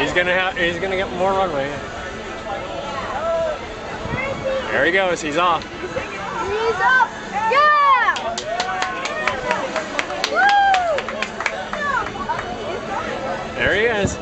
He's gonna have. He's gonna get more runway. There he goes. He's off. He's up! Yeah! Woo! There he is.